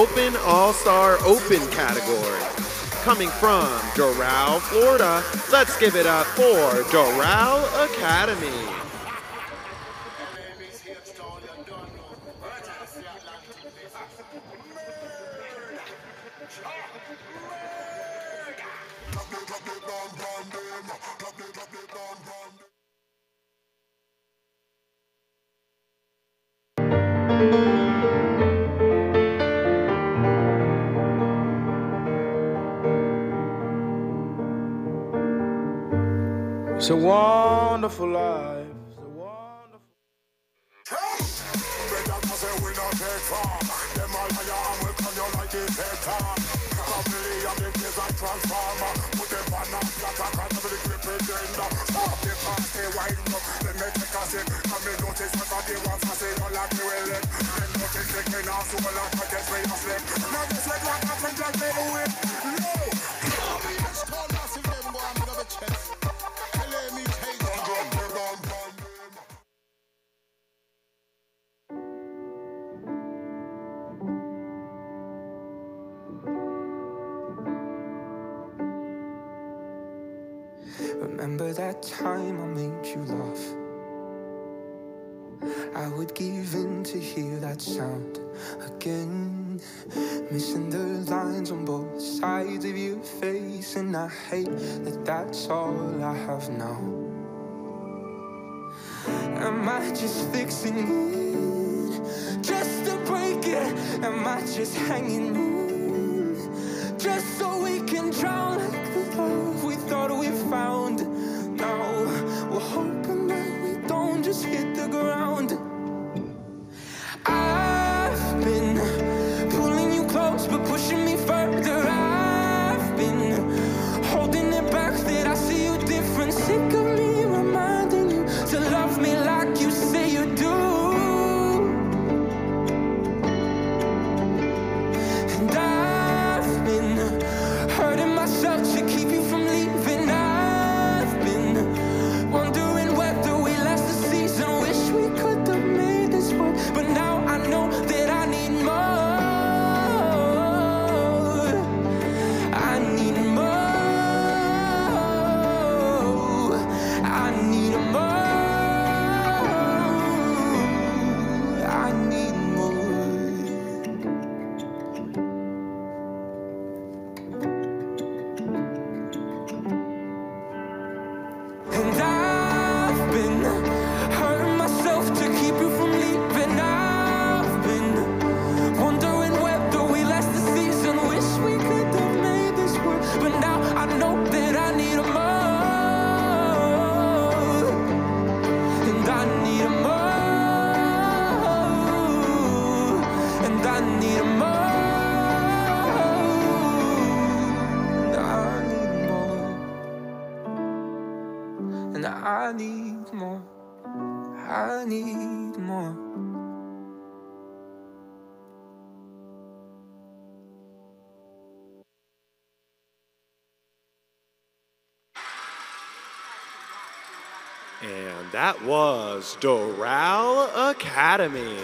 Open All-Star Open category. Coming from Doral, Florida, let's give it up for Doral Academy. It's a wonderful life. It's a wonderful. Remember that time I made you laugh? I would give in to hear that sound again. Missing the lines on both sides of your face, and I hate that that's all I have now. Am I just fixing it just to break it? Am I just hanging And I need more. I need more. And that was Doral Academy.